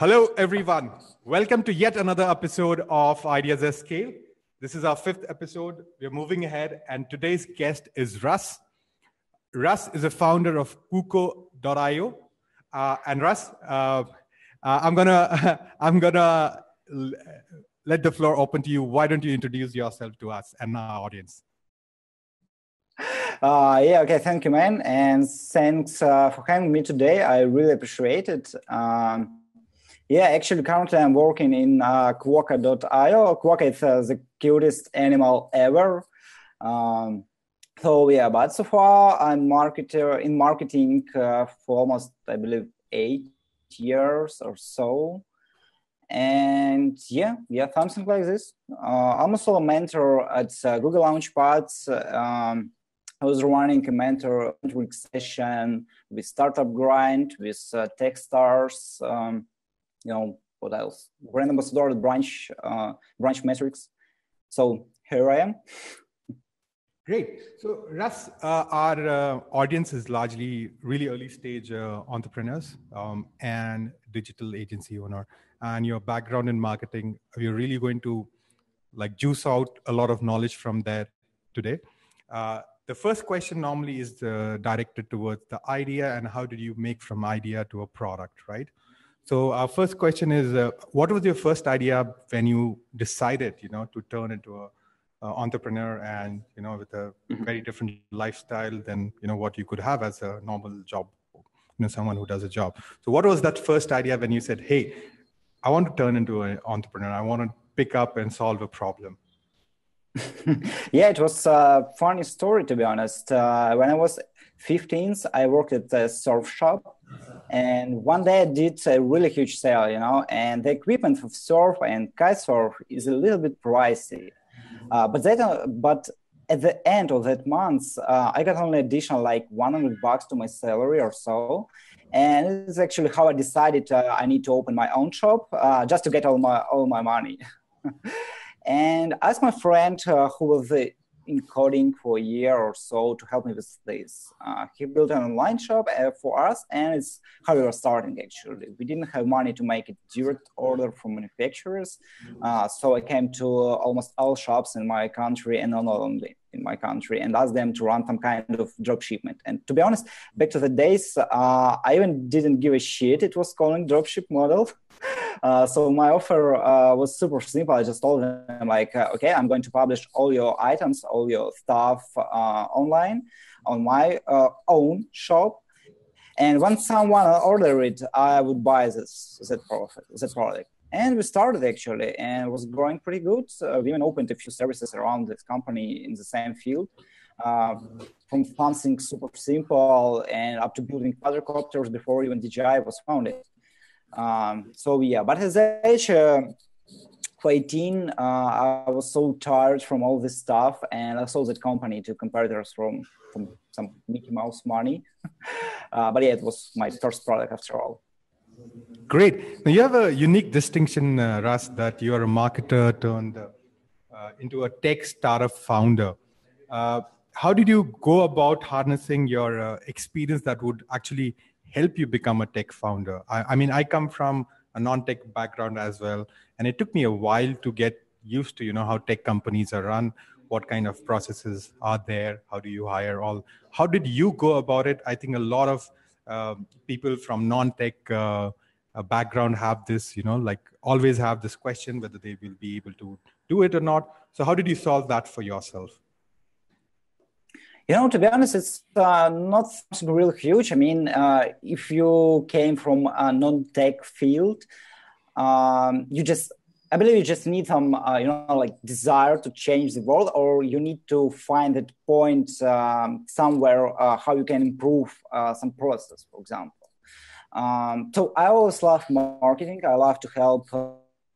Hello, everyone. Welcome to yet another episode of Ideas that Scale. This is our fifth episode. We're moving ahead, and today's guest is Russ. Russ is a founder of Quokka.io. Uh, and Russ, uh, uh, I'm gonna I'm gonna let the floor open to you. Why don't you introduce yourself to us and our audience? Uh, yeah, okay, thank you, man. And thanks uh, for having me today. I really appreciate it. Um, yeah, actually, currently I'm working in uh, Quokka.io. Quokka is uh, the cutest animal ever. Um, so yeah, but so far I'm marketer in marketing uh, for almost, I believe, eight years or so. And yeah, yeah, something like this. Uh, I'm also a mentor at uh, Google Launchpad. Um, I was running a mentor session with Startup Grind, with uh, Techstars, um, you know, what else? Brand ambassador branch, uh, branch metrics. So here I am. Great. So, Russ, uh, our uh, audience is largely really early stage uh, entrepreneurs um, and digital agency owner. And your background in marketing, you're really going to like juice out a lot of knowledge from there today. Uh, the first question normally is uh, directed towards the idea and how did you make from idea to a product, right? So our first question is, uh, what was your first idea when you decided, you know, to turn into a uh, entrepreneur and you know with a mm-hmm. very different lifestyle than you know what you could have as a normal job you know someone who does a job so what was that first idea when you said hey i want to turn into an entrepreneur i want to pick up and solve a problem yeah, it was a funny story to be honest. Uh, when I was 15, I worked at a surf shop, and one day I did a really huge sale, you know, and the equipment for surf and kite surf is a little bit pricey. Uh, but that, uh, but at the end of that month, uh, I got only additional like 100 bucks to my salary or so. And it's actually how I decided uh, I need to open my own shop uh, just to get all my all my money. And asked my friend uh, who was uh, in coding for a year or so to help me with this. Uh, he built an online shop uh, for us, and it's how we were starting actually. We didn't have money to make a direct order from manufacturers, uh, so I came to almost all shops in my country and not only in my country and asked them to run some kind of drop shipment. And to be honest, back to the days, uh, I even didn't give a shit. It was calling dropship model. Uh, so my offer uh, was super simple. I just told them like, uh, okay, I'm going to publish all your items, all your stuff uh, online on my uh, own shop. And when someone order it, I would buy this that product. That product. And we started actually, and was growing pretty good. we even opened a few services around this company in the same field. Uh, from something super simple and up to building quadricopters before even DJI was founded. Um, so yeah, but as age, uh, 18, uh, I was so tired from all this stuff, and I sold that company to competitors from from some Mickey Mouse money. uh, but yeah, it was my first product after all. Great. Now you have a unique distinction, uh, Russ, that you are a marketer turned uh, into a tech startup founder. Uh, how did you go about harnessing your uh, experience that would actually help you become a tech founder? I, I mean, I come from a non-tech background as well, and it took me a while to get used to, you know, how tech companies are run, what kind of processes are there, how do you hire all. How did you go about it? I think a lot of uh, people from non-tech uh, background have this, you know, like always have this question whether they will be able to do it or not. So, how did you solve that for yourself? You know, to be honest, it's uh, not something real huge. I mean, uh, if you came from a non-tech field, um, you just, I believe you just need some, uh, you know, like desire to change the world, or you need to find that point um, somewhere uh, how you can improve uh, some process, for example. Um, so I always love marketing. I love to help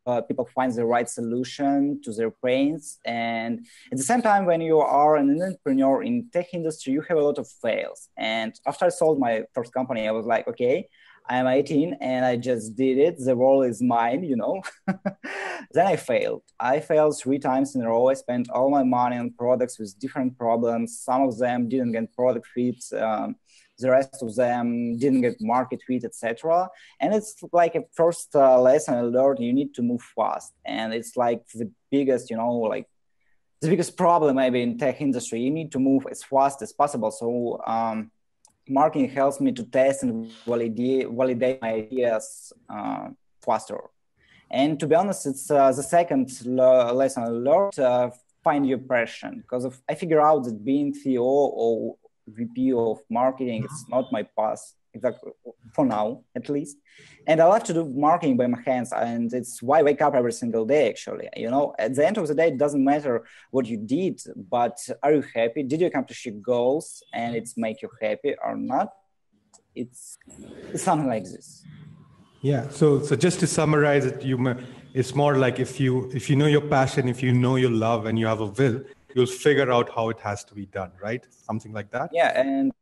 uh, people find the right solution to their pains. And at the same time, when you are an entrepreneur in tech industry, you have a lot of fails. And after I sold my first company, I was like, okay, I'm 18 and I just did it. The world is mine, you know. then I failed. I failed three times in a row. I spent all my money on products with different problems. Some of them didn't get product fits. Um, the rest of them didn't get market fit, etc. And it's like a first uh, lesson I learned. You need to move fast, and it's like the biggest, you know, like the biggest problem maybe in tech industry. You need to move as fast as possible. So um, marketing helps me to test and validate, validate my ideas uh, faster. And to be honest, it's uh, the second lesson I learned. Uh, find your passion because I figure out that being CEO or VP of marketing it's uh-huh. not my path exactly for now at least. And i love to do marketing by my hands and it's why i wake up every single day actually you know? At the end of the day it doesn't matter what you did but are you happy? Did you accomplish your goals and it's make you happy or not? It's, it's something like this. Yeah so so just to summarize it you it's more like if you if you know your passion if you know your love and you have a will you'll figure out how it has to be done right something like that yeah and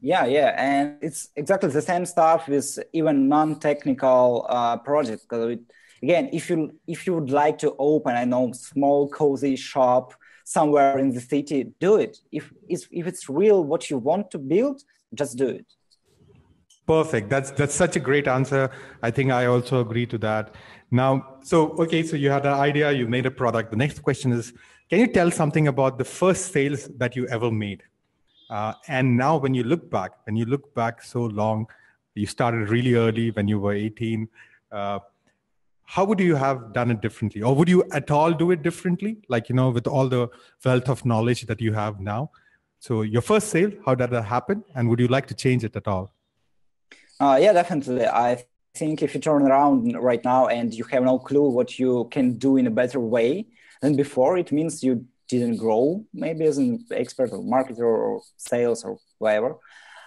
yeah, yeah, and it's exactly the same stuff with even non-technical uh, projects. Because again, if you if you would like to open, I know, small cozy shop somewhere in the city, do it. If it's if it's real what you want to build, just do it. Perfect. That's that's such a great answer. I think I also agree to that. Now, so okay, so you had an idea, you made a product. The next question is, can you tell something about the first sales that you ever made? Uh, and now, when you look back, when you look back so long, you started really early when you were 18. Uh, how would you have done it differently, or would you at all do it differently? Like you know, with all the wealth of knowledge that you have now. So, your first sale, how did that happen, and would you like to change it at all? Uh, yeah, definitely. I think if you turn around right now and you have no clue what you can do in a better way than before, it means you didn't grow maybe as an expert or marketer or sales or whatever.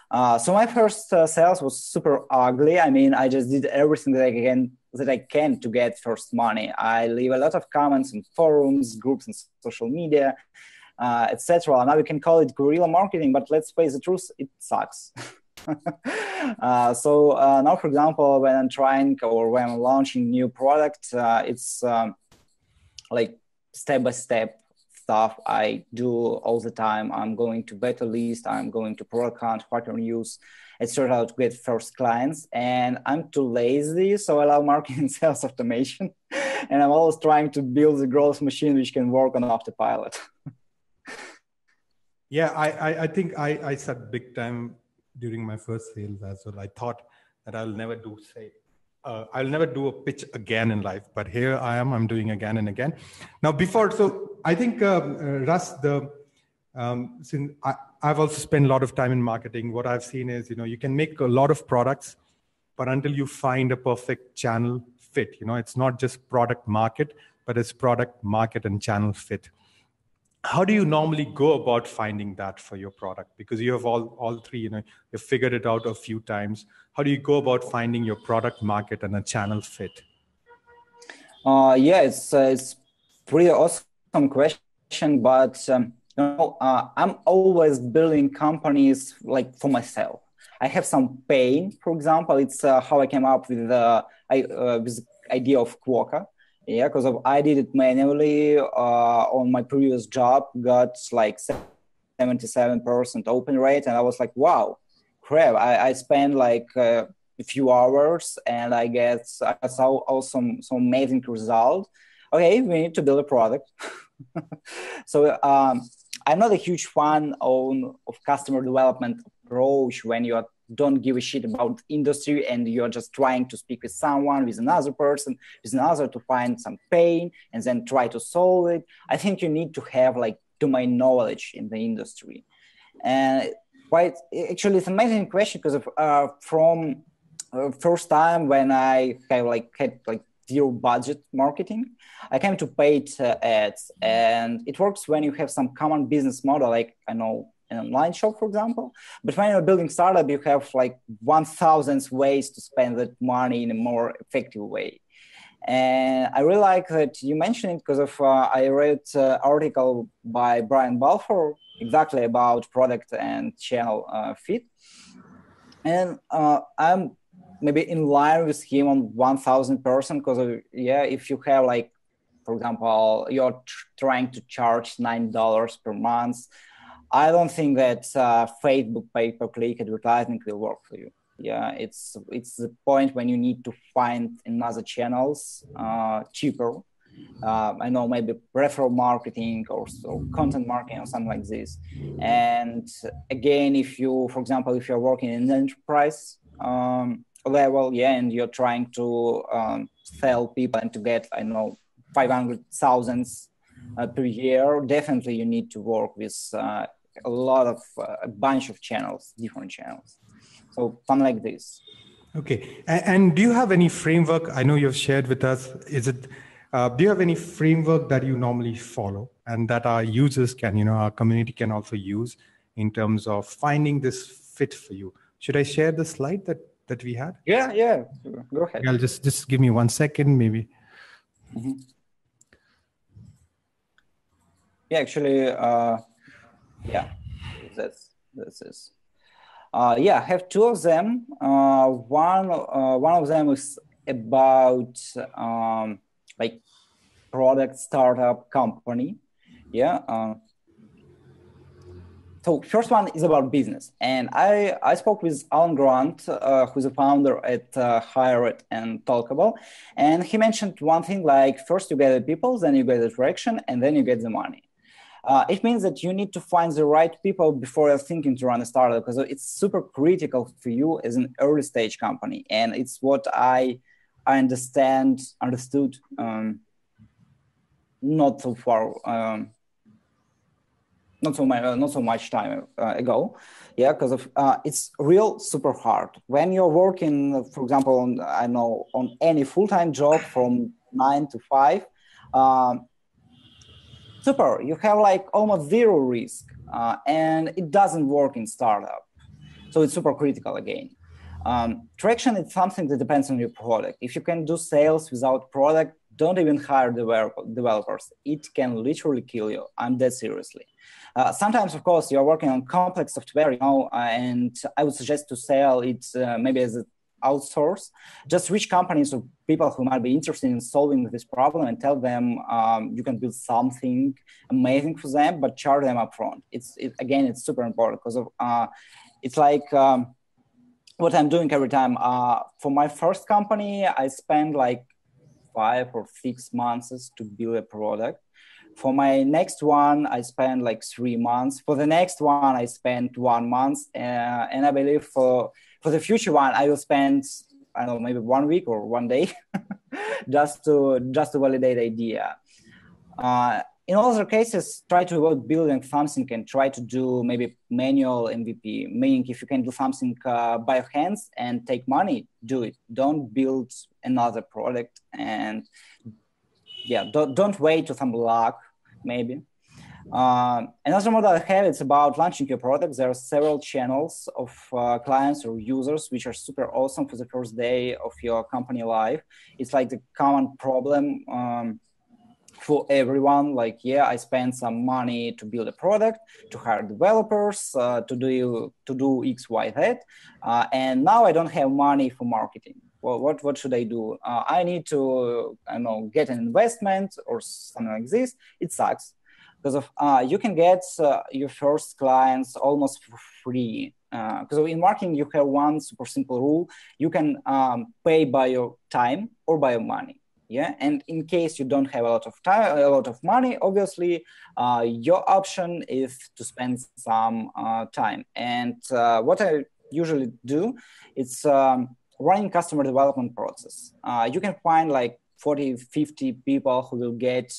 Uh, so my first uh, sales was super ugly. I mean, I just did everything that I can that I can to get first money. I leave a lot of comments in forums, groups, and social media, uh, etc. Now we can call it guerrilla marketing, but let's face the truth, it sucks. uh, so uh, now, for example, when I'm trying or when I'm launching new product, uh, it's um, like step by step stuff I do all the time. I'm going to beta list, I'm going to pro account, partner news, etc. to get first clients. And I'm too lazy, so I love marketing and sales automation. and I'm always trying to build the growth machine which can work on autopilot. yeah, I, I, I think I, I said big time during my first sales as well. I thought that I'll never do say uh, I'll never do a pitch again in life, but here I am. I'm doing again and again. Now, before, so I think um, uh, Russ, the um, since I, I've also spent a lot of time in marketing. What I've seen is, you know, you can make a lot of products, but until you find a perfect channel fit, you know, it's not just product market, but it's product market and channel fit how do you normally go about finding that for your product? Because you have all all three you know you've figured it out a few times. How do you go about finding your product market and a channel fit? Uh, yeah it's uh, it's pretty awesome question but um, you know uh, i'm always building companies like for myself. I have some pain for example it's uh, how i came up with the uh, idea of quokka yeah because i did it manually uh, on my previous job got like 77% open rate and i was like wow crap i, I spent like uh, a few hours and i get i saw awesome some amazing result. Okay we need to build a product. So um, i'm not a huge fan on, of customer development approach when you are don't give a shit about industry and you're just trying to speak with someone with another person with another to find some pain and then try to solve it. I think you need to have like domain knowledge in the industry. And quite actually it's an amazing question because of, uh, from uh, first time when i have like had like zero budget marketing i came to paid uh, ads and it works when you have some common business model like i know an online shop, for example. But when you're building startup, you have like 1,000 ways to spend that money in a more effective way. And I really like that you mentioned it because of uh, I read uh, article by Brian Balfour exactly about product and channel uh, fit. And uh, I'm maybe in line with him on 1000 percent because yeah if you have like for example you're tr- trying to charge nine dollars per month i don't think that uh, facebook pay per click advertising will work for you yeah it's it's the point when you need to find another channels uh, cheaper uh, I know maybe referral marketing or so content marketing or something like this. And again, if you, for example, if you're working in an enterprise um, level, yeah, and you're trying to um, sell people and to get, I know, 500,000 uh, per year, definitely you need to work with uh, a lot of, uh, a bunch of channels, different channels. So fun like this. Okay. And, and do you have any framework? I know you've shared with us. Is it, uh, do you have any framework that you normally follow and that our users can, you know, our community can also use in terms of finding this fit for you? Should I share the slide that that we had? Yeah, yeah. Go ahead. I'll just just give me one second, maybe. Mm-hmm. Yeah, actually, uh, yeah, that's this is. Uh, yeah, I have two of them. Uh, one uh, one of them is about um, like product startup company. Yeah. Uh, so first one is about business, and I I spoke with Allan Grant, uh, who's a founder at uh, Hired and Talkable, and he mentioned one thing like first you get the people, then you get the traction, and then you get the money. Uh, it means that you need to find the right people before you're thinking to run a startup because it's super critical for you as an early stage company, and it's what I I understand understood um, not so far um, not so much not so much time uh, ago. Yeah because uh, it's real super hard. When you're working for example on i know on any full-time job from nine to five um, super you have like almost zero risk uh, and it doesn't work in startup so it's super critical again um, traction is something that depends on your product. If you can do sales without product, don't even hire developers. It can literally kill you. I'm dead seriously. Uh, sometimes, of course, you're working on complex software, you know, and I would suggest to sell it uh, maybe as an outsource. Just reach companies or people who might be interested in solving this problem and tell them um, you can build something amazing for them, but charge them upfront. It's it, again, it's super important because of uh, it's like. Um, what I'm doing every time. Uh, for my first company, I spent like five or six months to build a product. For my next one, I spent like three months. For the next one, I spent one month, uh, and I believe for for the future one, I will spend I don't know maybe one week or one day, just to just to validate idea. Uh, in other cases, try to avoid building something and try to do maybe manual MVP. Meaning, if you can do something uh, by hands and take money, do it. Don't build another product and yeah, don't, don't wait to some luck, maybe. Uh, another model I have it's about launching your product. There are several channels of uh, clients or users which are super awesome for the first day of your company life. It's like the common problem. Um, for everyone like yeah i spent some money to build a product to hire developers uh, to do to do x y z uh, and now i don't have money for marketing well what what should i do uh, i need to i know get an investment or something like this it sucks because of uh, you can get uh, your first clients almost for free because uh, in marketing you have one super simple rule. You can um, pay by your time or by your money yeah? And in case you don't have a lot of time a lot of money obviously uh, your option is to spend some uh, time. And uh, what i usually do it's um, running customer development process. You can find like 40 50 people who will get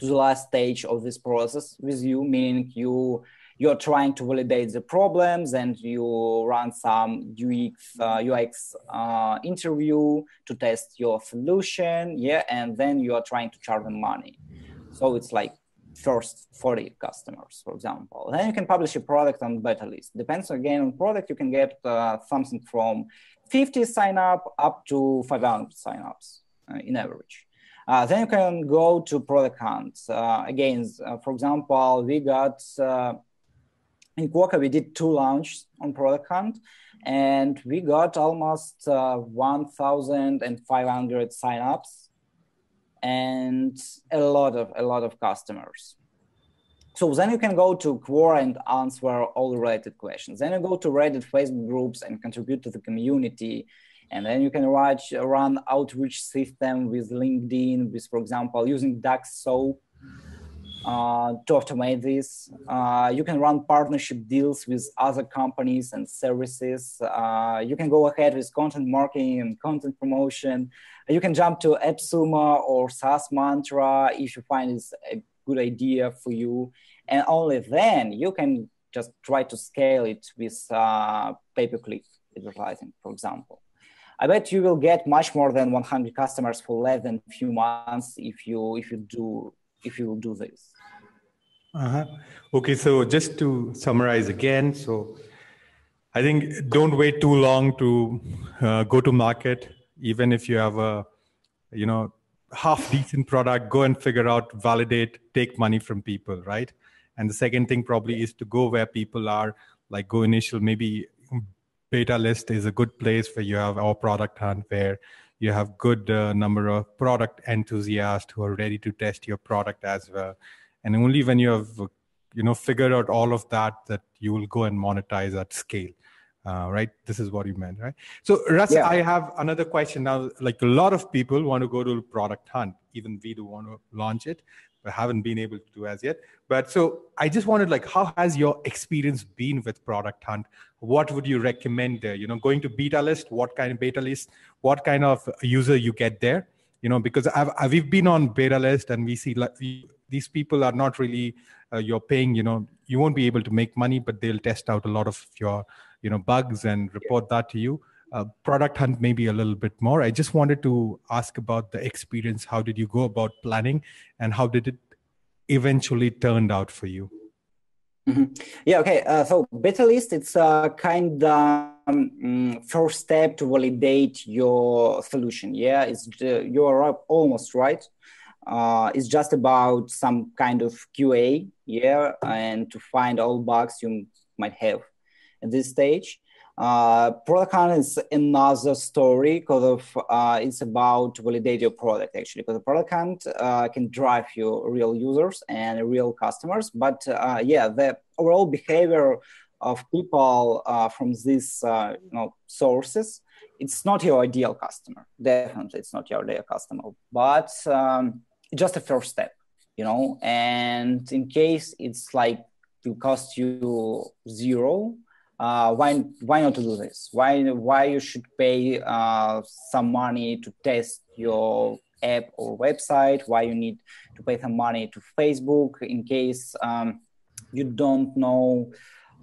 to the last stage of this process with you meaning you you're trying to validate the problems and you run some UX, uh, UX uh, interview to test your solution. Yeah. And then you are trying to charge them money. So it's like first 40 customers, for example. Then you can publish a product on beta list. Depends again on product. You can get uh, something from 50 sign up up to 500 sign ups uh, in average. Uh, then you can go to product hunt. Uh, again, uh, for example, we got in Quokka, we did two launches on Product Hunt, and we got almost uh, 1,500 signups and a lot of a lot of customers. So then you can go to Quora and answer all related questions. Then you go to Reddit, Facebook groups, and contribute to the community. And then you can write, run outreach system with LinkedIn, with, for example, using Dux-Soup uh, to automate this. Uh, you can run partnership deals with other companies and services. Uh, you can go ahead with content marketing and content promotion. You can jump to AppSumo or SaaS Mantra if you find it's a good idea for you. And only then you can just try to scale it with uh, pay-per-click advertising, for example. I bet you will get much more than 100 customers for less than a few months if you if you do if you do this. Uh-huh. Okay, so just to summarize again, so I think don't wait too long to uh, go to market. Even if you have a, you know, half decent product, go and figure out, validate, take money from people, right? And the second thing probably is to go where people are, like go initial. Maybe beta list is a good place where you have our product hunt where you have good uh, number of product enthusiasts who are ready to test your product as well. And only when you have you know figured out all of that that you will go and monetize at scale. Uh, right? This is what you meant right? So russ yeah. i have another question. Now like a lot of people want to go to product hunt. Even we do want to launch it but haven't been able to do as yet. But so i just wanted like how has your experience been with product hunt? What would you recommend there? You know going to beta list what kind of beta list what kind of user you get there? You know because I've, I've we've been on beta list and we see like these people are not really uh, you're paying you know you won't be able to make money but they'll test out a lot of your you know bugs and report that to you uh, product hunt maybe a little bit more. I just wanted to ask about the experience. How did you go about planning and how did it eventually turned out for you? Mm-hmm. yeah okay. Uh, so beta list it's a kind of um, first step to validate your solution. Yeah it's uh, you're almost right. Uh, it's just about some kind of qa yeah and to find all bugs you might have at this stage uh, product hunt is another story because of uh, it's about validate your product actually. Because the product hunt uh, can drive you real users and real customers. But uh, yeah the overall behavior of people uh, from these uh, you know sources it's not your ideal customer. Definitely it's not your ideal customer. But um, just a first step you know? And in case it's like will cost you zero uh, why why not to do this? Why why you should pay uh, some money to test your app or website? Why you need to pay some money to Facebook in case um, you don't know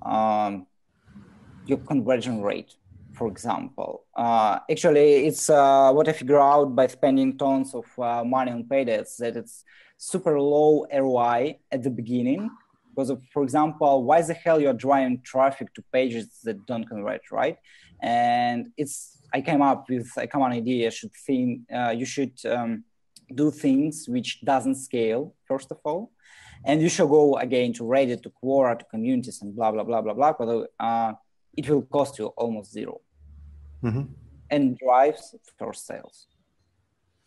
um, your conversion rate, for example. Uh, actually, it's uh, what I figure out by spending tons of uh, money on paid ads that it's super low ROI at the beginning because of, for example why the hell you're driving traffic to pages that don't convert right? And it's i came up with a common idea. You should think uh, you should um, do things which doesn't scale first of all. And you should go again to reddit to quora to communities and blah blah blah blah blah but uh, it will cost you almost 0 mm-hmm. and drives first sales.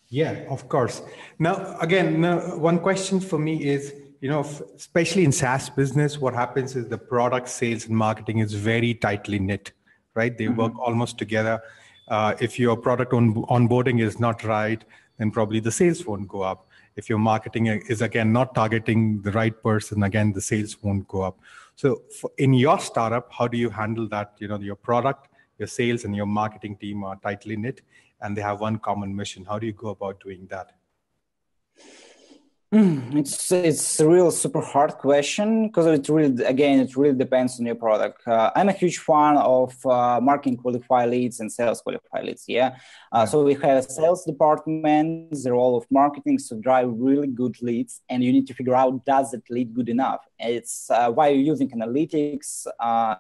Yeah of course. Now again now, one question for me is you know especially in saas business what happens is the product sales and marketing is very tightly knit right? They mm-hmm. work almost together. Uh, if your product on, onboarding is not right then probably the sales won't go up. If your marketing is again not targeting the right person again the sales won't go up. So for, in your startup how do you handle that? You know your product your sales and your marketing team are tightly knit and they have one common mission. How do you go about doing that it's it's a real super hard question because it really again it really depends on your product. Uh, I'm a huge fan of uh, marketing qualified leads and sales qualified leads. Yeah, uh, so we have a sales department. The role of marketing is to drive really good leads, and you need to figure out does that lead good enough. It's uh, why you're using analytics uh,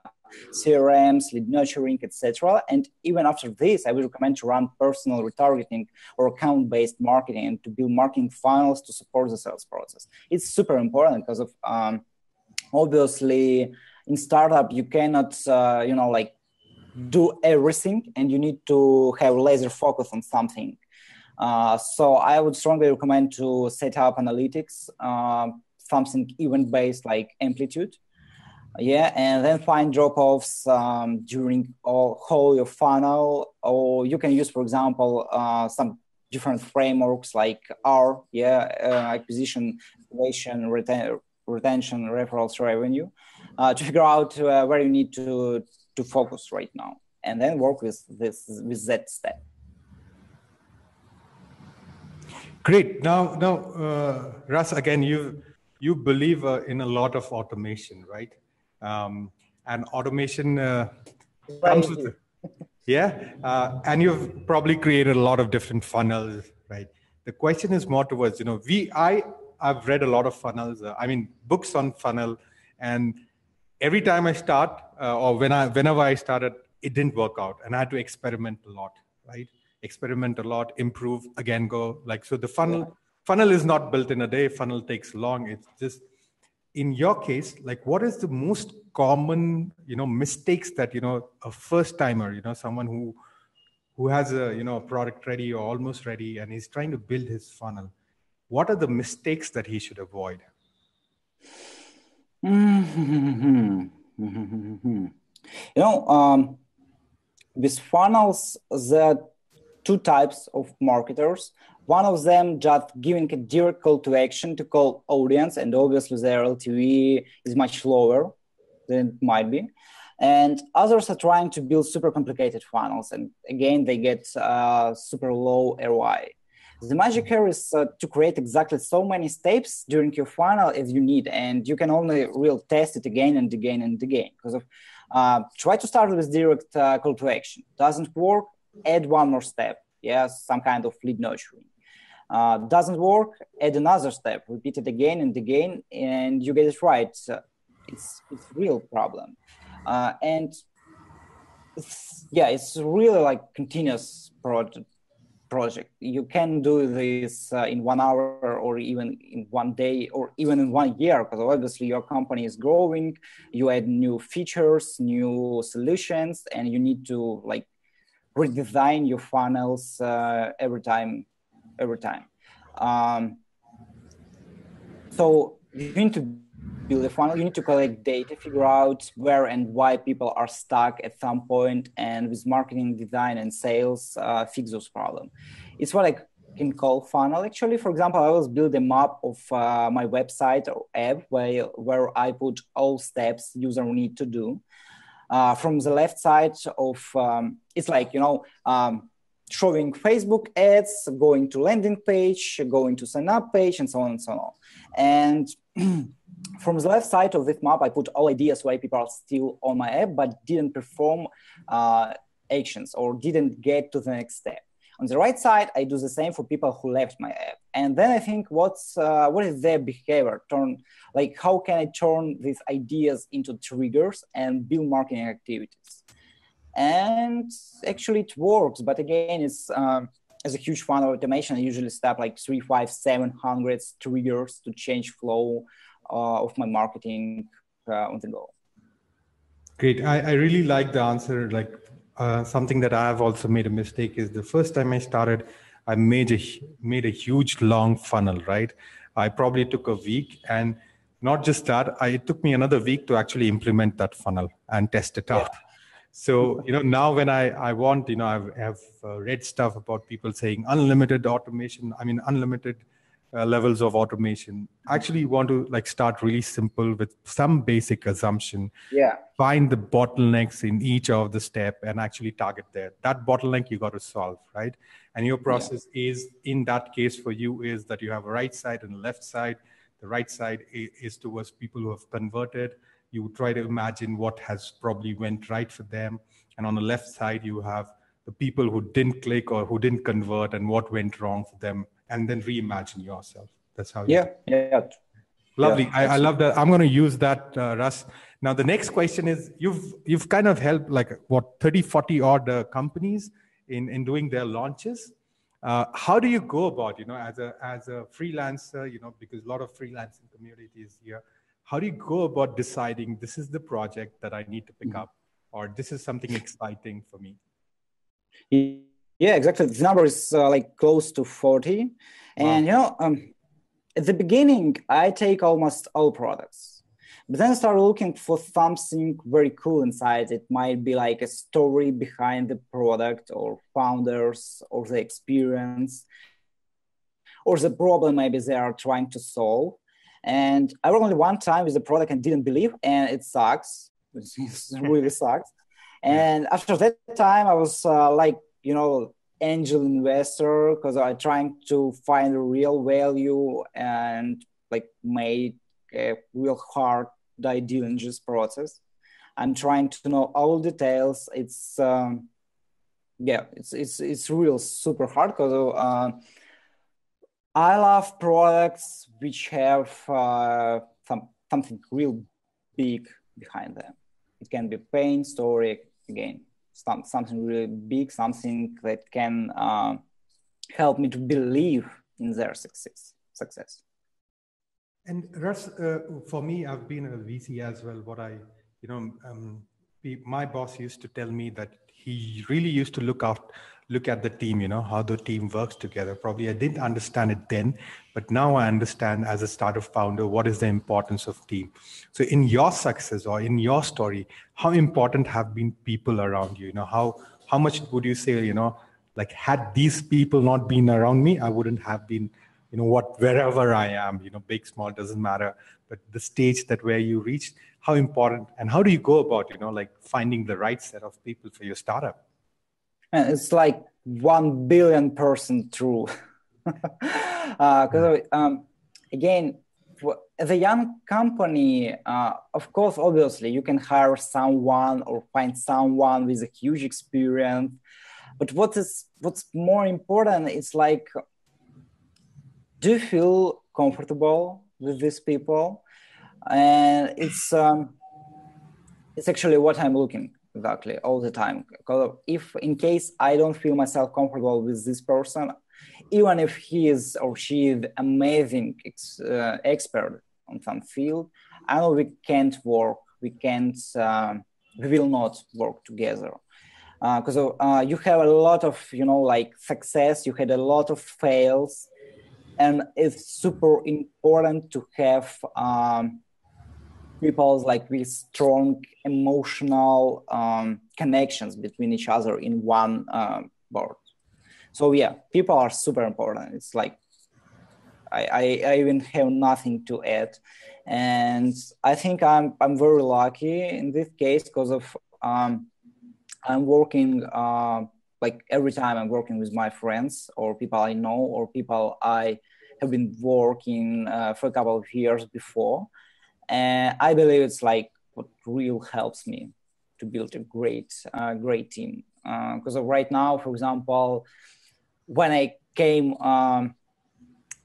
CRMs, lead nurturing, etc. And even after this, I would recommend to run personal retargeting or account-based marketing and to build marketing funnels to support the sales process. It's super important because of um, obviously in startup you cannot uh, you know like do everything and you need to have laser focus on something uh, so i would strongly recommend to set up analytics uh, something event based like amplitude. Yeah and then find drop offs um, during all whole your funnel or you can use for example uh, some different frameworks like r yeah uh, acquisition retention retention referrals revenue uh, to figure out uh, where you need to to focus right now and then work with this with that step. Great. Now now uh, russ again you you believe uh, in a lot of automation right? Um, and automation uh, comes with yeah uh, and you've probably created a lot of different funnels right? The question is more towards you know we i i've read a lot of funnels uh, i mean books on funnel and every time i start uh, or when i whenever i started it didn't work out and i had to experiment a lot right? Experiment a lot improve again go like so the funnel. Funnel is not built in a day funnel takes long. It's just in your case like what is the most common you know mistakes that you know a first timer you know someone who who has a you know a product ready or almost ready and he's trying to build his funnel what are the mistakes that he should avoid? You know um, with funnels there are two types of marketers one of them just giving a direct call to action to call audience, and obviously their LTV is much lower than it might be. And others are trying to build super complicated funnels, and again, they get uh, super low ROI. The magic here is uh, to create exactly so many steps during your funnel as you need, and you can only real test it again and again and again. Because of uh, try to start with direct uh, call to action. Doesn't work? Add one more step. Yes, some kind of lead nurturing uh, doesn't work, add another step, repeat it again and again, and you get it right. So it's it's real problem, uh, and it's, yeah, it's really like continuous project. Project. You can do this uh, in one hour or even in one day or even in one year because obviously your company is growing. You add new features, new solutions, and you need to like redesign your funnels uh, every time every time. Um, so you need to build a funnel. You need to collect data, figure out where and why people are stuck at some point, and with marketing, design, and sales, uh, fix those problems. It's what I can call funnel. Actually, for example, I will build a map of uh, my website or app where where I put all steps user need to do. Uh, from the left side of um, it's like you know um, showing Facebook ads, going to landing page, going to sign up page, and so on and so on. And from the left side of this map, I put all ideas why people are still on my app but didn't perform uh, actions or didn't get to the next step. On the right side, I do the same for people who left my app. And then I think what's uh, what is their behavior? Turn like how can I turn these ideas into triggers and build marketing activities? And actually it works but again it's um, as a huge fan of automation i usually step like three five seven hundreds triggers to change flow uh, of my marketing uh, on the go. Great. I, I really like the answer. Like uh, something that i've also made a mistake is the first time i started i made a made a huge long funnel right? I probably took a week and not just that I, it took me another week to actually implement that funnel and test it out. Yeah so you know now when i i want you know i have uh, read stuff about people saying unlimited automation i mean unlimited uh, levels of automation. Actually you want to like start really simple with some basic assumption. Yeah. Find the bottlenecks in each of the step and actually target there. That bottleneck you got to solve right? And your process yeah. is in that case for you is that you have a right side and a left side. The right side is towards people who have converted you try to imagine what has probably went right for them. And on the left side you have the people who didn't click or who didn't convert and what went wrong for them and then reimagine yourself. That's how yeah yeah. Lovely. Yeah, I, I, love that. i'm going to use that uh, russ. Now the next question is you've you've kind of helped like what 30 40 odd uh, companies in in doing their launches. Uh, how do you go about you know as a as a freelancer you know because a lot of freelancing communities here how do you go about deciding this is the project that I need to pick mm-hmm. up, or this is something exciting for me? Yeah, exactly. The number is uh, like close to 40. And, wow. you know, um, at the beginning, I take almost all products. But then I start looking for something very cool inside. It might be like a story behind the product or founders or the experience or the problem maybe they are trying to solve. And I worked only one time with the product and didn't believe, and it sucks. it really sucks. And after that time, I was uh, like, you know, angel investor because I'm trying to find a real value and like make a real hard due diligence process. I'm trying to know all details. It's um, yeah, it's it's it's real super hard because uh, I love products which have uh, some something real big behind them. It can be pain story again, some, something really big, something that can uh, help me to believe in their success. Success. And Russ, uh, for me, I've been a VC as well. What I, you know, um, my boss used to tell me that he really used to look out look at the team, you know, how the team works together. Probably I didn't understand it then, but now I understand as a startup founder what is the importance of team. So in your success or in your story, how important have been people around you? You know, how how much would you say, you know, like had these people not been around me, I wouldn't have been, you know, what wherever I am, you know, big, small, doesn't matter. But the stage that where you reached, how important and how do you go about, you know, like finding the right set of people for your startup? and it's like one billion percent true because uh, um, again as a young company uh, of course obviously you can hire someone or find someone with a huge experience. But what is what's more important is like do you feel comfortable with these people and it's um, it's actually what i'm looking exactly all the time. Because if in case i don't feel myself comfortable with this person even if he is or she is amazing ex, uh, expert on some field i know we can't work we can't um, we will not work together. Because uh, uh, you have a lot of you know like success you had a lot of fails and it's super important to have um, people like with strong emotional um, connections between each other in one uh, board. So yeah, people are super important. It's like I, I, I, even have nothing to add, and I think I'm I'm very lucky in this case because of um, I'm working uh, like every time I'm working with my friends or people I know or people I have been working uh, for a couple of years before and I believe it's like what real helps me to build a great, uh, great team. Because uh, right now, for example, when I came um,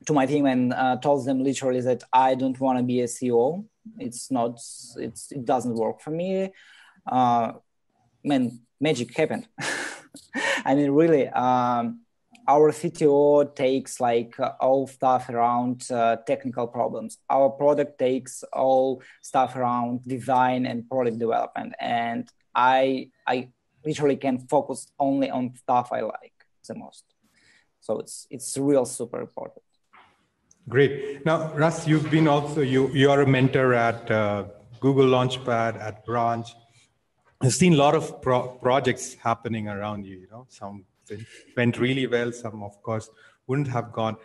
to my team and uh, told them literally that I don't want to be a CEO, it's not, it's it doesn't work for me. Uh, man, magic happened. I mean, really. Um, our CTO takes like all stuff around uh, technical problems. Our product takes all stuff around design and product development. And I I literally can focus only on stuff I like the most. So it's it's real super important. Great. Now, Russ, you've been also you you are a mentor at uh, Google Launchpad at Branch. I've seen a lot of pro- projects happening around you. You know, some went really well. Some, of course, wouldn't have gone.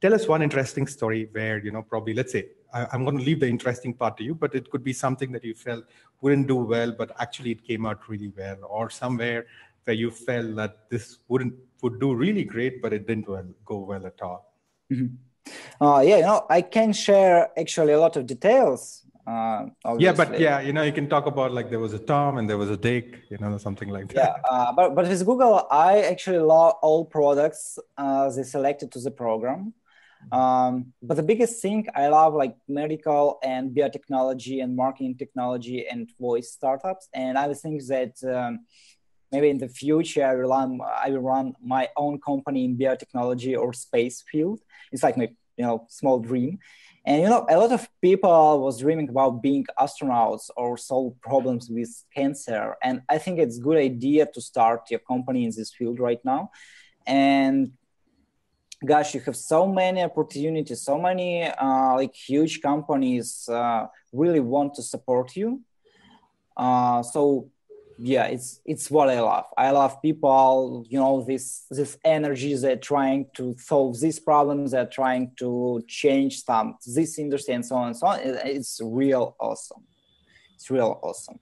Tell us one interesting story where, you know, probably, let's say, I, am going to leave the interesting part to you, but it could be something that you felt wouldn't do well, but actually it came out really well, or somewhere where you felt that this wouldn't would do really great, but it didn't well, go well at all. Mm-hmm. Uh, yeah, you know, I can share actually a lot of details uh, yeah, but yeah, you know, you can talk about like there was a Tom and there was a Dick, you know, something like that. Yeah, uh, but but with Google, I actually love all products uh, they selected to the program. Um, but the biggest thing I love like medical and biotechnology and marketing technology and voice startups. And I think that um, maybe in the future I will run I will run my own company in biotechnology or space field. It's like my you know small dream And you know, a lot of people was dreaming about being astronauts or solve problems with cancer. And I think it's good idea to start your company in this field right now. And gosh, you have so many opportunities, so many uh, like huge companies uh, really want to support you. Uh, so yeah it's it's what i love i love people you know this this energy they're trying to solve these problems they're trying to change some this industry and so on and so on it's real awesome it's real awesome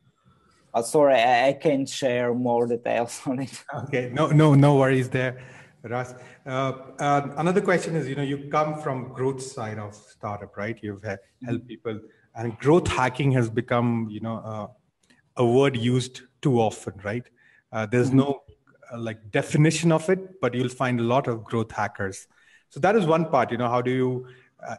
uh, sorry I, I, can't share more details on it okay no no no worries there Russ. Uh, uh, another question is, you know, you come from growth side of startup, right? You've helped mm-hmm. people, and growth hacking has become, you know, uh, a word used too often, right? Uh, there's mm-hmm. no uh, like definition of it, but you'll find a lot of growth hackers. So that is one part. You know, how do you, uh,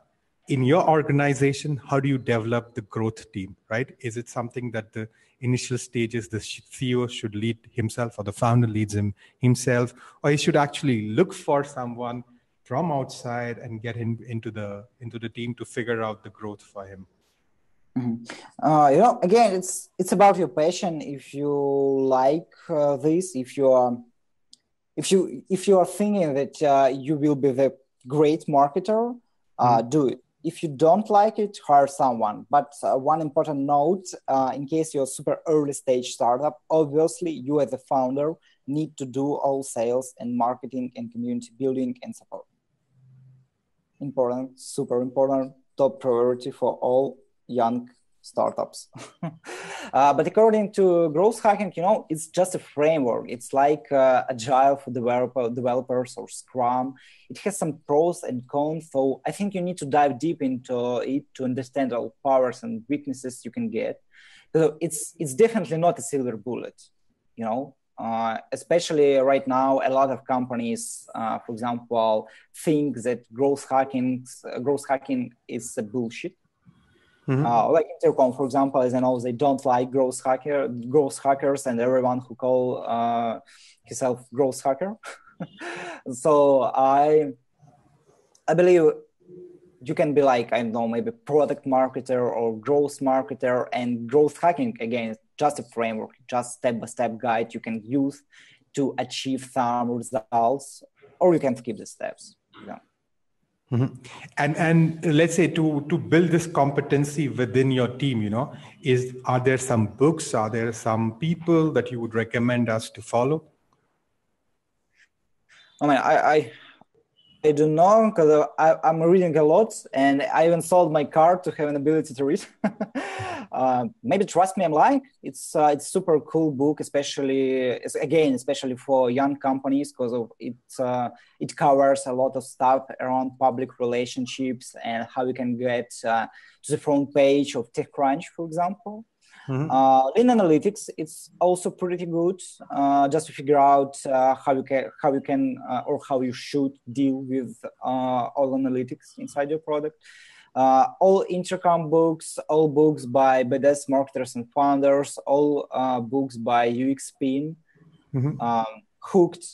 in your organization, how do you develop the growth team, right? Is it something that the initial stages the CEO should lead himself, or the founder leads him himself, or he should actually look for someone from outside and get him into the into the team to figure out the growth for him? Mm-hmm. Uh, you know, again, it's it's about your passion. If you like uh, this, if you are, if you if you are thinking that uh, you will be the great marketer, uh, mm-hmm. do it. If you don't like it, hire someone. But uh, one important note: uh, in case you're a super early stage startup, obviously you as the founder need to do all sales and marketing and community building and support. Important, super important, top priority for all young startups. uh, but according to growth hacking, you know, it's just a framework. It's like uh, agile for developer, developers or Scrum. It has some pros and cons. So I think you need to dive deep into it to understand all powers and weaknesses you can get. So it's it's definitely not a silver bullet, you know. Uh, especially right now, a lot of companies, uh, for example, think that growth hacking, growth hacking is a bullshit Mm-hmm. Uh, like Intercom, for example, as I know, they don't like growth hacker, growth hackers, and everyone who call uh, himself growth hacker. so I, I believe you can be like I don't know, maybe product marketer or growth marketer, and growth hacking again just a framework, just step by step guide you can use to achieve some results, or you can skip the steps. Yeah. Mm-hmm. And and let's say to to build this competency within your team, you know, is are there some books? Are there some people that you would recommend us to follow? I mean, I I, I don't know because I'm reading a lot, and I even sold my car to have an ability to read. uh, maybe trust me i'm lying it's uh, it's super cool book especially again especially for young companies because of it uh, it covers a lot of stuff around public relationships and how you can get uh, to the front page of techcrunch for example Mm-hmm. Uh, lean analytics it's also pretty good uh, just to figure out uh, how you can how you can uh, or how you should deal with uh, all analytics inside your product uh, all intercom books, all books by badass marketers and founders, all uh, books by UXPin, mm-hmm. um, Hooked.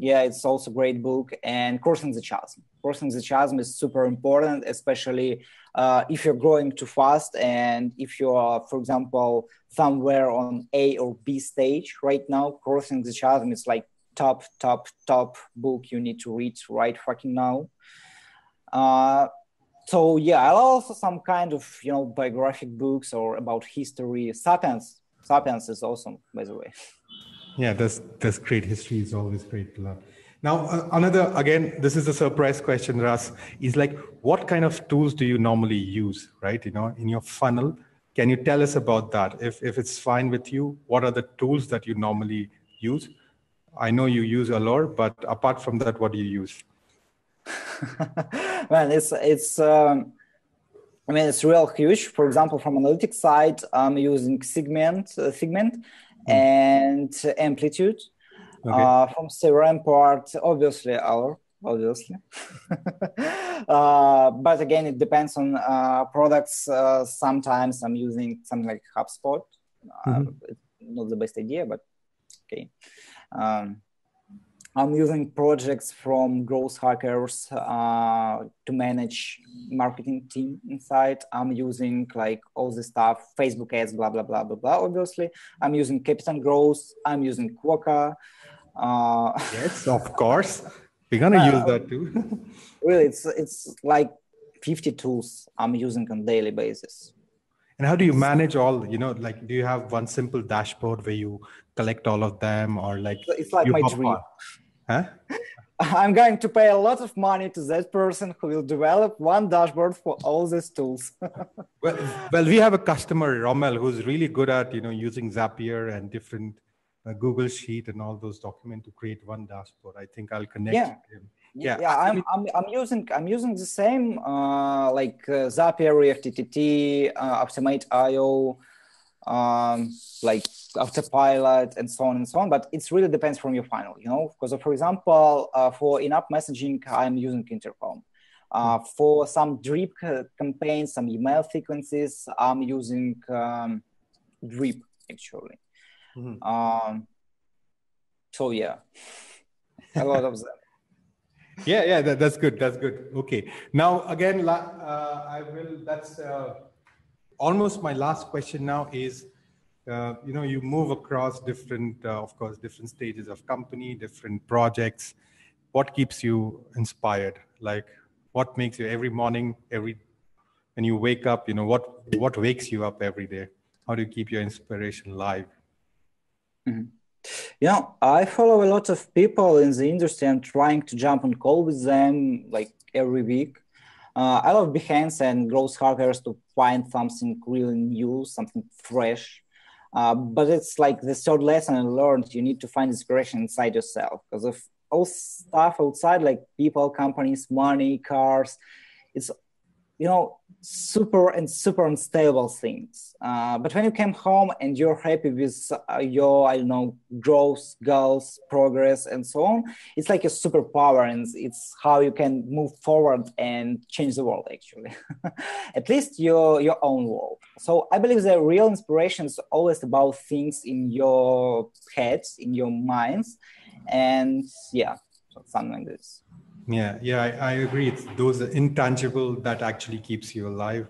Yeah, it's also a great book. And Crossing the Chasm. Crossing the Chasm is super important, especially uh, if you're growing too fast and if you are, for example, somewhere on A or B stage right now. Crossing the Chasm is like top, top, top book you need to read right fucking now. Uh, so yeah, I also some kind of you know biographic books or about history. Sapiens, Sapiens is awesome, by the way. Yeah, that's that's great. History is always great to learn. Now, uh, another again, this is a surprise question, Russ. Is like, what kind of tools do you normally use, right? You know, in your funnel. Can you tell us about that? If if it's fine with you, what are the tools that you normally use? I know you use Alore, but apart from that, what do you use? Man, it's it's. Um, I mean, it's real huge. For example, from analytics side, I'm using segment, uh, segment. And amplitude. Okay. Uh, from CRM part, obviously, our obviously. uh, but again, it depends on uh, products. Uh, sometimes I'm using something like HubSpot. Uh, mm-hmm. not the best idea, but okay. Um, I'm using projects from growth hackers uh, to manage marketing team inside. I'm using like all the stuff, Facebook ads, blah blah blah blah blah. Obviously, I'm using Captain Growth. I'm using Quokka. Uh, yes, of course. We're gonna uh, use that too. really, it's it's like 50 tools I'm using on daily basis. And how do you manage all? You know, like, do you have one simple dashboard where you collect all of them, or like it's like my dream. Huh? I'm going to pay a lot of money to that person who will develop one dashboard for all these tools. well, well, we have a customer, Rommel, who's really good at you know using Zapier and different uh, Google Sheet and all those documents to create one dashboard. I think I'll connect yeah. him. Yeah, yeah, I'm, I'm, I'm using I'm using the same uh, like uh, Zapier, ReactTTT, uh, Automate.io, um, like autopilot and so on and so on but it really depends from your funnel you know? Because for example uh, for in-app messaging i'm using intercom. Uh, hmm. for some drip campaigns some email sequences i'm using um, drip actually. Mm-hmm. um, so yeah. A lot of them. Yeah yeah that, that's good that's good. Okay. Now again uh, i will that's uh, almost my last question now is uh, you know you move across different uh, of course different stages of company different projects. What keeps you inspired? Like what makes you every morning every when you wake up you know what what wakes you up every day? How do you keep your inspiration live mm-hmm. you know i follow a lot of people in the industry and trying to jump on call with them like every week uh, I love Behance and growth hackers to find something really new, something fresh. Uh, but it's like the third lesson I learned. You need to find inspiration inside yourself because of all stuff outside, like people, companies, money, cars. It's you know super and super unstable things. Uh, but when you came home and you're happy with uh, your i don't know growth goals progress and so on it's like a superpower and it's how you can move forward and change the world actually. At least your your own world. So i believe the real inspiration is always about things in your heads in your minds. And yeah something like this yeah, yeah, I, I agree. It's those intangible that actually keeps you alive.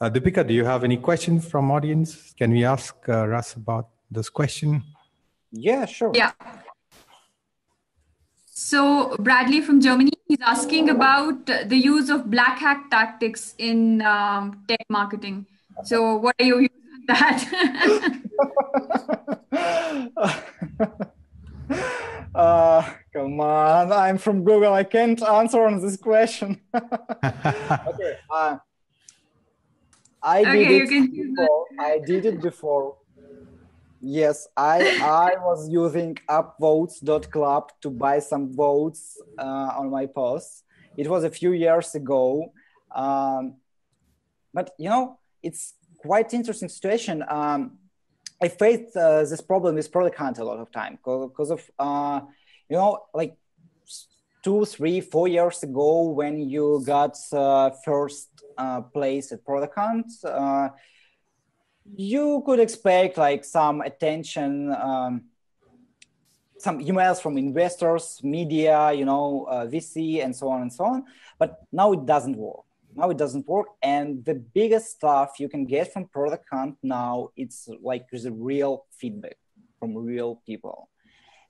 Uh, Deepika, do you have any questions from audience? Can we ask uh, Russ about this question? Yeah, sure. Yeah. So Bradley from Germany, he's asking about the use of black hat tactics in um, tech marketing. So what are you views on that? uh, come on, I'm from Google. I can't answer on this question. okay. Uh, I did okay, it before. I did it before. Yes, I I was using upvotes.club to buy some votes uh, on my posts. It was a few years ago, um, but you know it's quite interesting situation. Um, I faced uh, this problem with product hunt a lot of time because of uh, you know like two, three, four years ago when you got uh, first uh, place at product hunt. Uh, you could expect like some attention, um, some emails from investors, media, you know, uh, VC, and so on and so on. But now it doesn't work now it doesn't work and the biggest stuff you can get from product hunt now it's like a real feedback from real people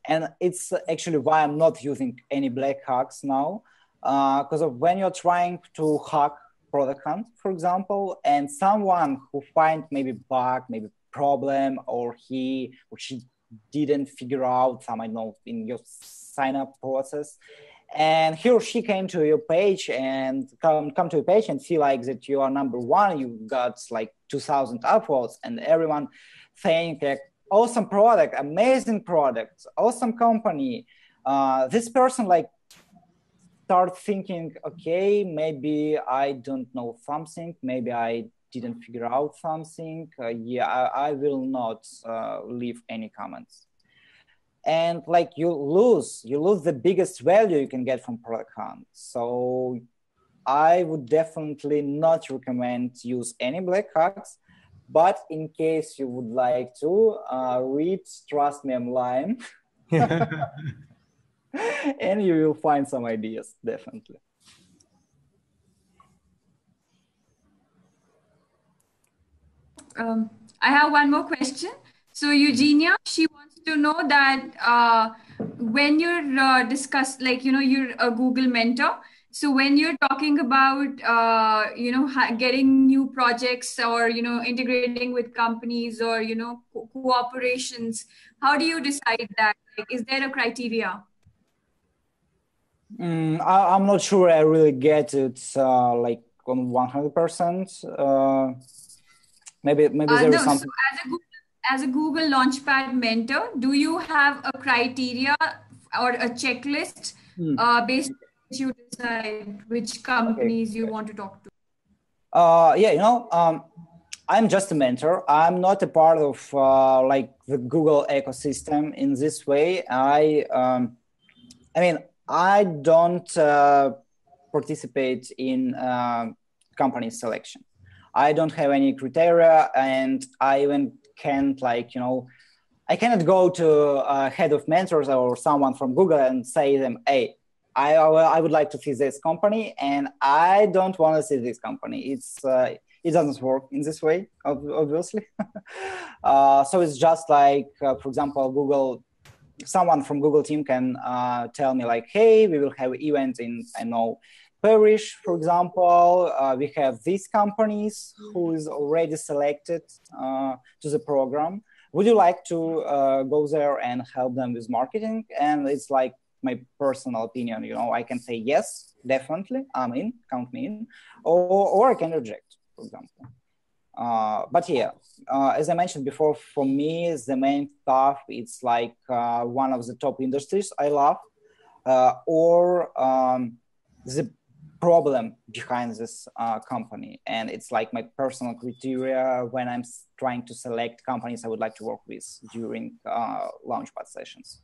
and it's actually why i'm not using any black hacks now because uh, when you're trying to hack product hunt for example and someone who find maybe bug maybe problem or he or she didn't figure out some i know in your sign up process and he or she came to your page and come come to your page and see like that you are number one you got like 2000 upvotes and everyone saying like awesome product amazing product awesome company. Uh, this person like start thinking okay maybe i don't know something maybe i didn't figure out something uh, yeah I, I, will not uh, leave any comments. And like you lose you lose the biggest value you can get from product hunt. So i would definitely not recommend use any black hacks but in case you would like to uh, read trust me i'm lying and you will find some ideas definitely. Um, I have one more question. So Eugenia, she wants to know that uh, when you're uh, discuss, like you know, you're a Google mentor. So when you're talking about uh, you know getting new projects or you know integrating with companies or you know co- cooperations, how do you decide that? Like, is there a criteria? Mm, I, am not sure I really get it uh, like on 100%. Uh, maybe maybe uh, there no, is something. So as a Google, as a Google Launchpad mentor, do you have a criteria or a checklist hmm. uh, based you decide which companies okay. you want to talk to? Uh, yeah, you know, um, I'm just a mentor. I'm not a part of uh, like the Google ecosystem in this way. I, um, I mean, I don't uh, participate in uh, company selection. I don't have any criteria, and I even can't like you know, I cannot go to a head of mentors or someone from Google and say them, hey. I, I would like to see this company and I don't want to see this company. It's uh, it doesn't work in this way, obviously. uh, so it's just like, uh, for example, Google someone from Google team can uh, tell me like, hey, we will have events in, I know, Paris, for example. Uh, we have these companies who is already selected uh, to the program. Would you like to uh, go there and help them with marketing? And it's like my personal opinion, you know, I can say yes, definitely, I'm in, count me in, or, or I can reject, for example. Uh, but yeah, uh, as I mentioned before, for me, the main stuff it's like uh, one of the top industries I love, uh, or um, the problem behind this uh, company, and it's like my personal criteria when I'm trying to select companies I would like to work with during launchpad sessions.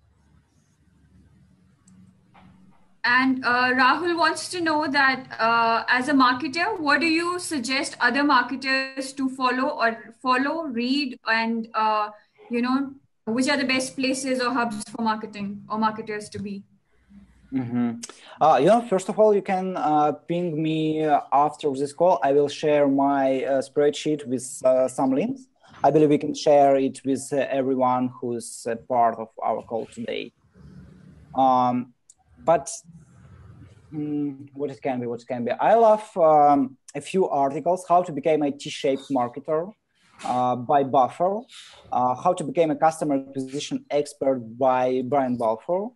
And uh, Rahul wants to know that uh, as a marketer, what do you suggest other marketers to follow or follow, read, and uh, you know which are the best places or hubs for marketing or marketers to be? Mm-hmm. Uh, you know, first of all, you can uh, ping me after this call. I will share my uh, spreadsheet with uh, some links. I believe we can share it with uh, everyone who's part of our call today. Um, but mm, what it can be, what it can be. I love um, a few articles, How to Become a T-Shaped Marketer uh, by Buffer, uh, How to Become a Customer Acquisition Expert by Brian Balfour,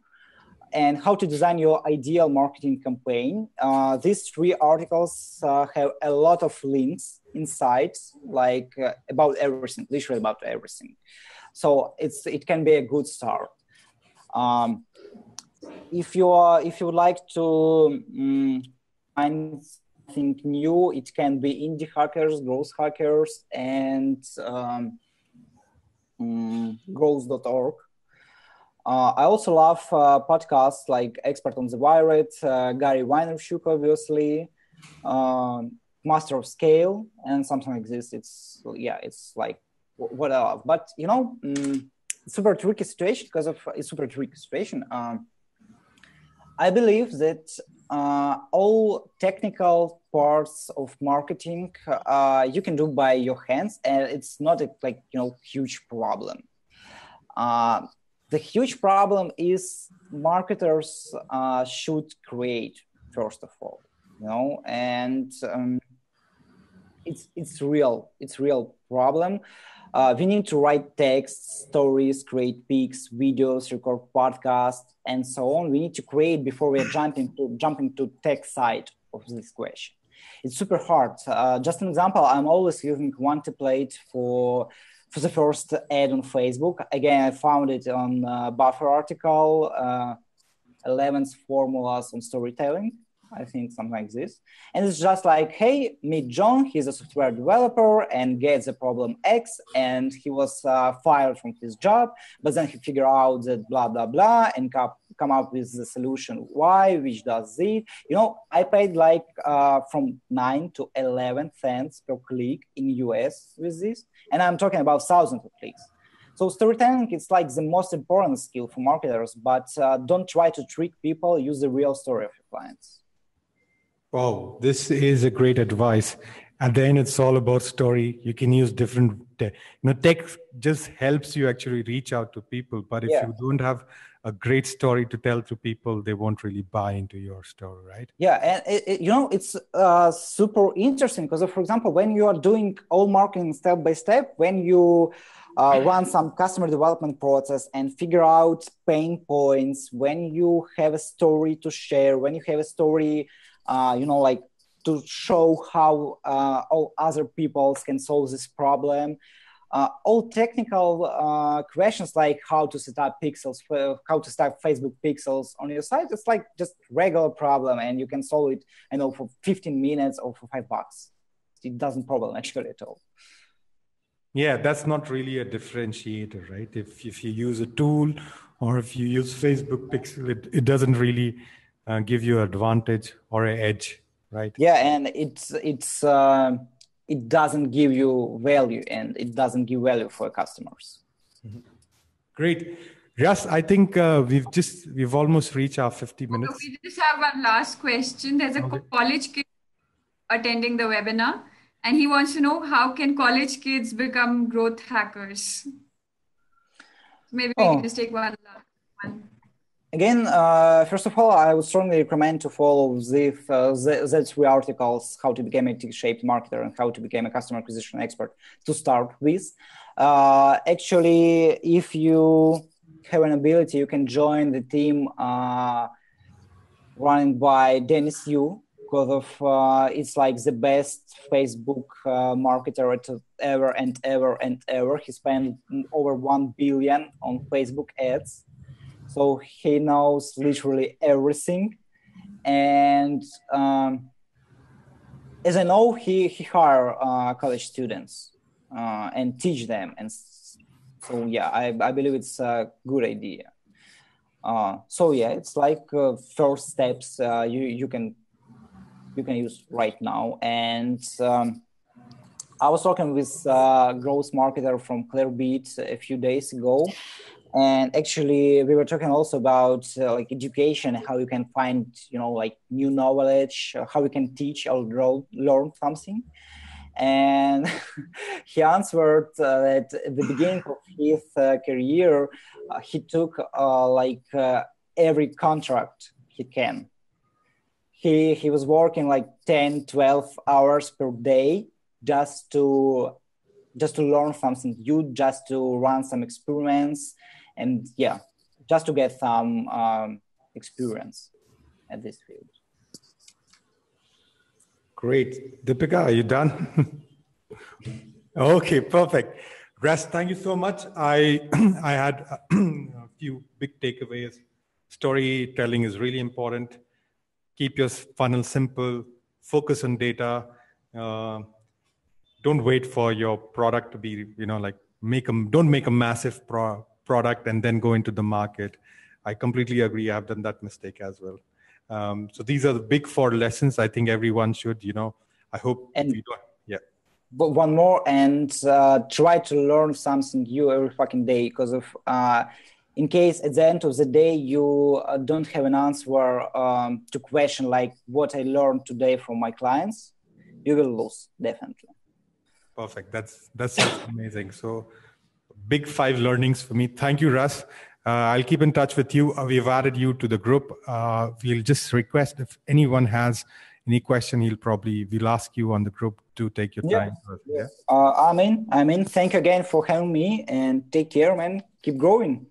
and How to Design Your Ideal Marketing Campaign. Uh, these three articles uh, have a lot of links inside, like uh, about everything, literally about everything. So it's it can be a good start. Um, if you are if you would like to um, find something new, it can be indie hackers, growth hackers, and um, um, growth.org. Uh, I also love uh, podcasts like Expert on the Wired, uh, Gary Vaynerchuk, obviously, um, Master of Scale, and something like this. It's yeah, it's like what I love. But you know, mm, super tricky situation because of a super tricky situation. Um, I believe that uh, all technical parts of marketing uh, you can do by your hands, and it's not a like you know huge problem. Uh, the huge problem is marketers uh, should create first of all, you know, and um, it's it's real. It's real problem. Uh, we need to write texts, stories, create pics, videos, record podcasts, and so on. We need to create before we are jumping to jumping to tech side of this question. It's super hard. Uh, just an example, I'm always using one template for for the first ad on Facebook. Again, I found it on uh, Buffer article, uh, 11's formulas on storytelling. I think something like this. And it's just like, hey, meet John. He's a software developer and gets the problem X, and he was uh, fired from his job. But then he figured out that blah blah blah, and come come up with the solution Y, which does it. You know, I paid like uh, from nine to eleven cents per click in US with this, and I'm talking about thousands of clicks. So storytelling is like the most important skill for marketers, but uh, don't try to trick people. Use the real story of your clients. Wow, this is a great advice. At the end, it's all about story. You can use different, you know, tech just helps you actually reach out to people. But if yeah. you don't have a great story to tell to people, they won't really buy into your story, right? Yeah, and it, it, you know, it's uh, super interesting because, for example, when you are doing all marketing step by step, when you uh, run some customer development process and figure out pain points when you have a story to share when you have a story uh, you know like to show how uh, all other people can solve this problem. Uh, all technical uh, questions like how to set up pixels how to start facebook pixels on your site it's like just regular problem and you can solve it i know for 15 minutes or for five bucks. It doesn't problem actually at all. Yeah, that's not really a differentiator, right? If if you use a tool or if you use Facebook Pixel, it, it doesn't really uh, give you advantage or an edge, right? Yeah, and it's it's uh, it doesn't give you value, and it doesn't give value for customers. Mm-hmm. Great. Yes, I think uh, we've just we've almost reached our 50 minutes. we just have one last question. There's a okay. college kid attending the webinar and he wants to know how can college kids become growth hackers maybe we oh. can just take one, one. Again uh, first of all i would strongly recommend to follow the, uh, the, the three articles how to become a t-shaped marketer and how to become a customer acquisition expert to start with uh, actually if you have an ability you can join the team uh, running by dennis yu because of uh, it's like the best Facebook uh, marketer ever and ever and ever. He spent over one billion on Facebook ads, so he knows literally everything. And um, as I know, he he hire uh, college students uh, and teach them, and so yeah, I I believe it's a good idea. Uh, so yeah, it's like uh, first steps. Uh, you you can you can use right now. And um, I was talking with a growth marketer from Clearbit a few days ago, and actually we were talking also about uh, like education, how you can find you know like new knowledge, how you can teach or learn something. And he answered uh, that at the beginning of his uh, career, uh, he took uh, like uh, every contract he can he he was working like 10 12 hours per day just to just to learn something new just to run some experiments and yeah just to get some um, experience at this field great deepika are you done okay perfect Russ, thank you so much. I I had a few big takeaways. Storytelling is really important keep your funnel simple, focus on data. Uh, don't wait for your product to be, you know, like make a, don't make a massive pro- product and then go into the market. I completely agree. I've done that mistake as well. Um, so these are the big four lessons I think everyone should, you know, I hope and, yeah. But one more and uh, try to learn something new every fucking day because of uh, in case at the end of the day you uh, don't have an answer um, to question like what i learned today from my clients you will lose definitely perfect that's that's amazing so big five learnings for me thank you russ uh, i'll keep in touch with you uh, we've added you to the group uh, we'll just request if anyone has any question he'll probably we'll ask you on the group to take your time yeah, yeah. Uh, i mean i mean thank you again for having me and take care man keep growing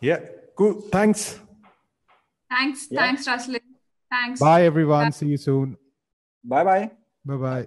yeah, cool. Thanks. Thanks. Yeah. Thanks, Russell. Thanks. Bye, everyone. Bye. See you soon. Bye bye. Bye bye.